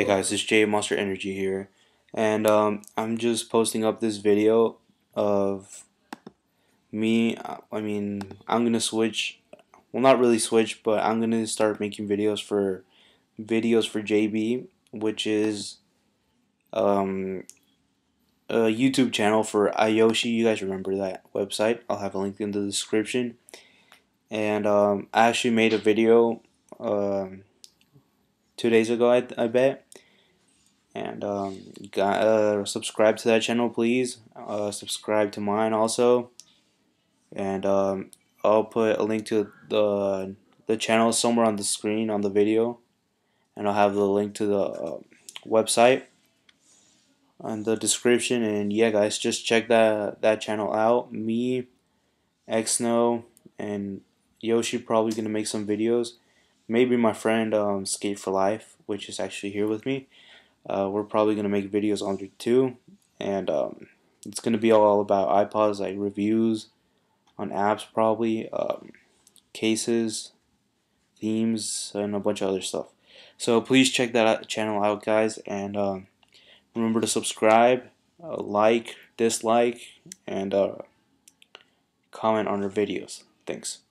guys, it's J Monster Energy here, and um, I'm just posting up this video of me. I mean, I'm gonna switch. Well, not really switch, but I'm gonna start making videos for videos for JB, which is um, a YouTube channel for iYoshi. You guys remember that website? I'll have a link in the description. And um, I actually made a video. Um, two days ago, I, I bet. And um, got, uh, subscribe to that channel, please. Uh, subscribe to mine also. And um, I'll put a link to the the channel somewhere on the screen on the video, and I'll have the link to the uh, website on the description. And yeah, guys, just check that that channel out. Me, Xno, and Yoshi probably gonna make some videos maybe my friend um, Skate for Life, which is actually here with me. Uh, we're probably gonna make videos on there too, and um, it's gonna be all about iPods, like reviews on apps, probably um, cases, themes, and a bunch of other stuff. So please check that channel out, guys, and um, remember to subscribe, uh, like, dislike, and uh, comment on our videos. Thanks.